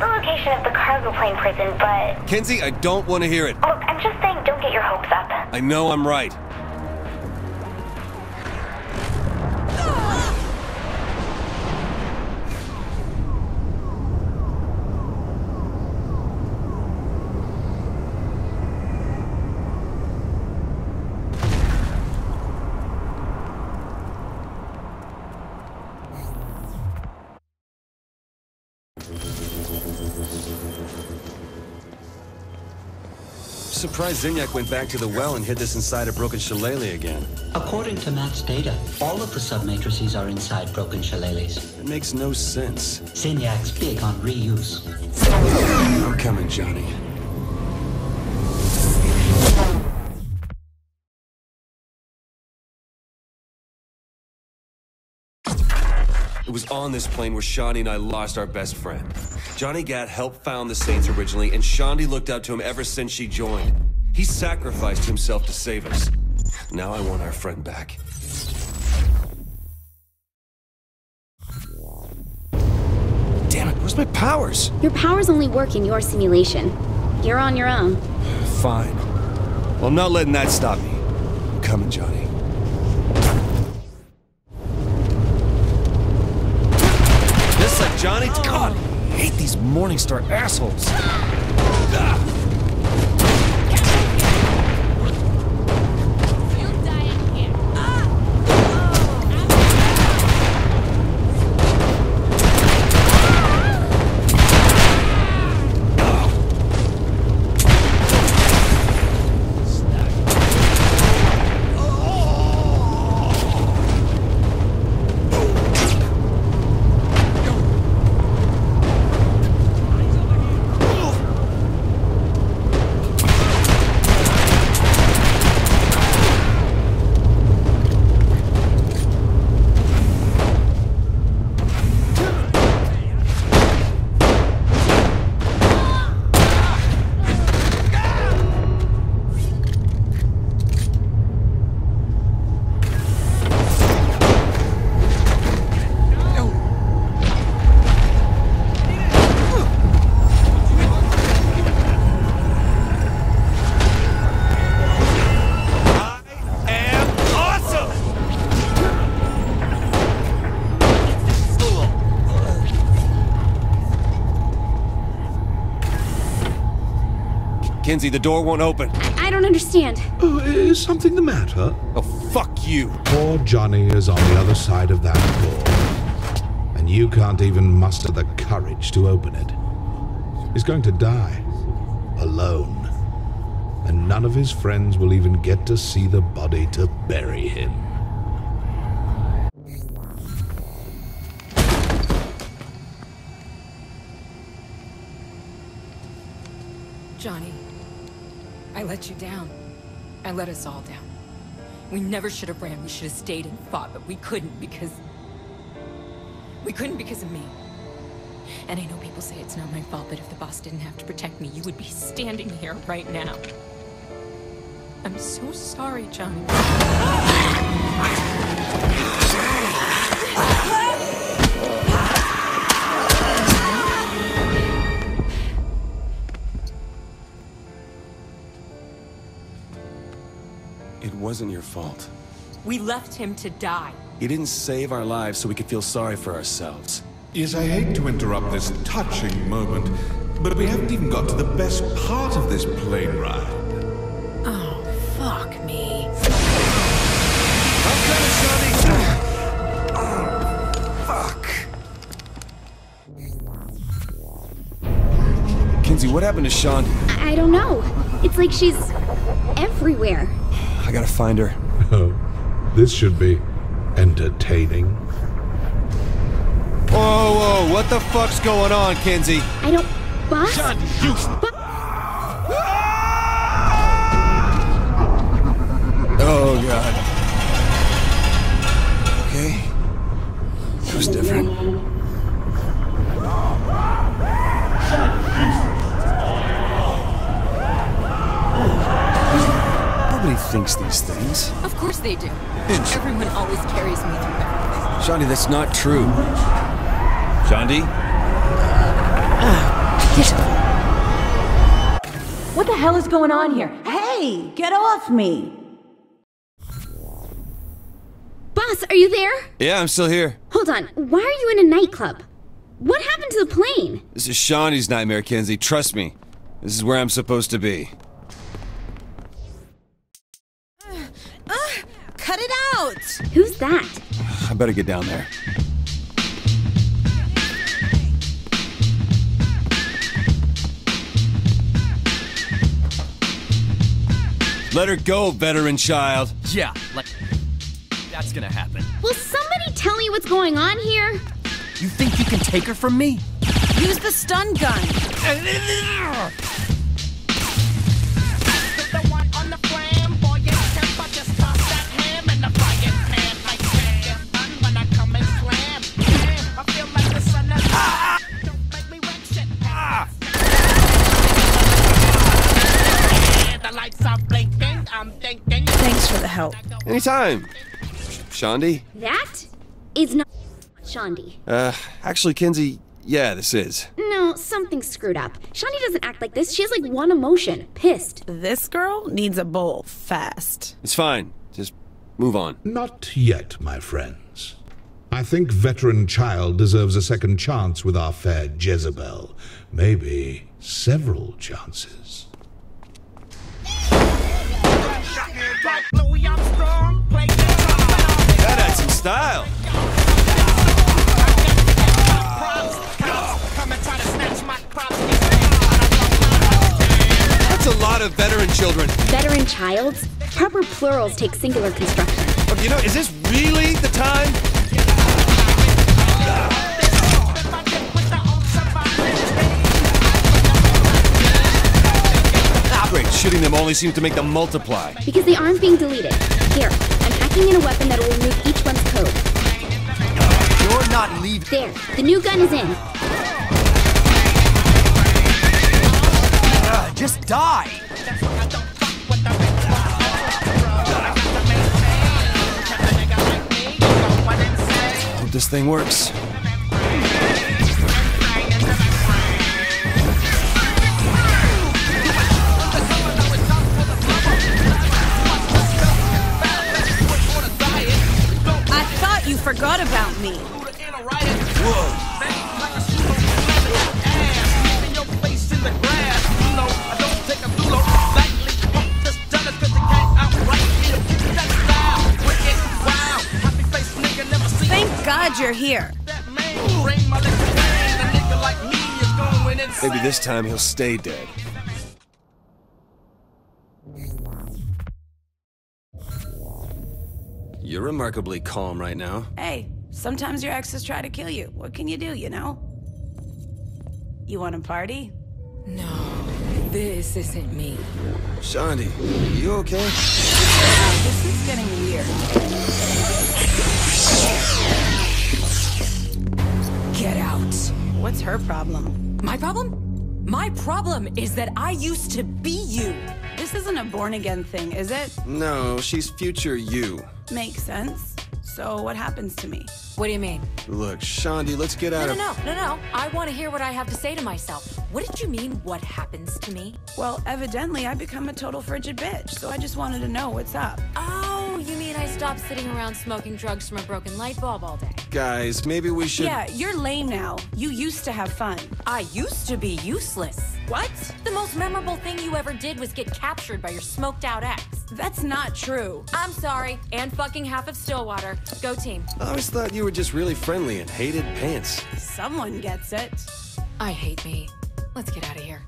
the location of the cargo plane prison, but Kinzie, I don't want to hear it. look, I'm just saying don't get your hopes up. I know I'm right. Surprised Zinyak went back to the well and hid this inside a broken shillelagh again. According to Matt's data, all of the submatrices are inside broken shillelaghs. It makes no sense. Zinyak's big on reuse. I'm coming, Johnny. It was on this plane where Shaundi and I lost our best friend. Johnny Gat helped found the Saints originally, and Shaundi looked up to him ever since she joined. He sacrificed himself to save us. Now I want our friend back. Damn it, where's my powers? Your powers only work in your simulation. You're on your own. Fine. Well, I'm not letting that stop me. I'm coming, Johnny. Johnny? God, I hate these Morningstar assholes. Kinzie, the door won't open. I don't understand. Oh, is something the matter? Oh, fuck you. Poor Johnny is on the other side of that door. And you can't even muster the courage to open it. He's going to die. Alone. And none of his friends will even get to see the body to bury him. Johnny, I let you down. I let us all down. We never should have ran. We should have stayed and fought, but we couldn't because. We couldn't because of me. And I know people say it's not my fault, but if the boss didn't have to protect me, you would be standing here right now. I'm so sorry, Johnny. It wasn't your fault. We left him to die. You didn't save our lives so we could feel sorry for ourselves. Yes, I hate to interrupt this touching moment, but we haven't even got to the best part of this plane ride. Oh, fuck me. Fuck. Kinzie, what happened to Shaundi? I I don't know. It's like she's everywhere. I gotta find her. Oh, this should be entertaining. Whoa, whoa, what the fuck's going on, Kinzie? I don't. Boss? Shaundi, you. Ah! Oh, God. Okay. That was different. Thinks these things. Of course they do. Everyone always carries me through everything. Shaundi, that's not true. Shaundi? What the hell is going on here? Hey, get off me! Boss, are you there? Yeah, I'm still here. Hold on. Why are you in a nightclub? What happened to the plane? This is Shaundi's nightmare, Kinzie. Trust me. This is where I'm supposed to be. Cut it out! Who's that? I better get down there. Let her go, veteran child. Yeah, like that's gonna happen. Will somebody tell me what's going on here? You think you can take her from me? Use the stun gun! Anytime. Shaundi? That is not Shaundi. Uh, actually, Kinzie, yeah, this is. No, something's screwed up. Shaundi doesn't act like this. She has like one emotion pissed. This girl needs a bowl fast. It's fine. Just move on. Not yet, my friends. I think veteran child deserves a second chance with our fair Jezebel. Maybe several chances. That had some style. That's a lot of veteran children. Veteran childs? Proper plurals take singular construction. But you know, is this really the time? Great, shooting them only seems to make them multiply. Because they aren't being deleted. Here, I'm hacking in a weapon that will remove each one's code. You're not leaving. There, the new gun is in. Uh, just die. Hope this thing works. Forgot about me. Thank God you're here. Maybe this time he'll stay dead. You're remarkably calm right now. Hey, sometimes your exes try to kill you. What can you do, you know? You want a party? No, this isn't me. Shaundi, you okay? This is getting weird. Get out. What's her problem? My problem? My problem is that I used to be you. This isn't a born again thing, is it? No, she's future you. Makes sense. So what happens to me? What do you mean? Look, Shaundi, let's get out no, of. no, no, no. I want to hear what I have to say to myself. What did you mean, what happens to me? Well, evidently I become a total frigid bitch, so I just wanted to know what's up. Oh, you mean I stopped sitting around smoking drugs from a broken light bulb all day? Guys, maybe we should. Yeah, you're lame now. You used to have fun. I used to be useless. What? The most memorable thing you ever did was get captured by your smoked out ex. That's not true. I'm sorry, and fucking half of Stillwater. Go team. I always thought you were just really friendly and hated pants. Someone gets it. I hate me. Let's get out of here.